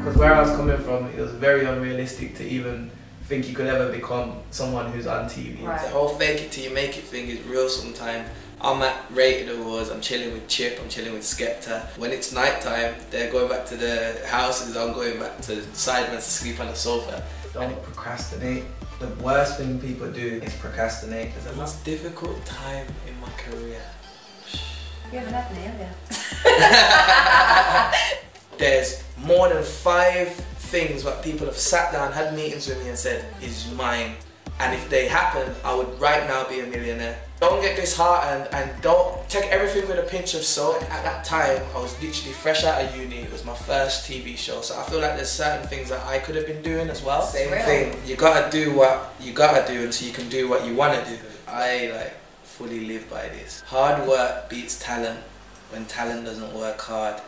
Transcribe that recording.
Because where I was coming from, it was very unrealistic to even think you could ever become someone who's on TV. Right. The whole fake it till you make it thing is real sometimes. I'm at Rated Awards, I'm chilling with Chip, I'm chilling with Skepta. When it's night time, they're going back to the houses, I'm going back to the Sidemen to sleep on the sofa. Don't procrastinate. The worst thing people do is procrastinate. It's The most difficult time in my career. You haven't had any, have you? There's more than five things that people have sat down, had meetings with me and said, is mine. And if they happen, I would right now be a millionaire. Don't get disheartened and don't take everything with a pinch of salt. At that time, I was literally fresh out of uni. It was my first TV show. So I feel like there's certain things that I could have been doing as well. Same Real. thing. You gotta do what you gotta do until you can do what you wanna do. I like fully live by this. Hard work beats talent when talent doesn't work hard.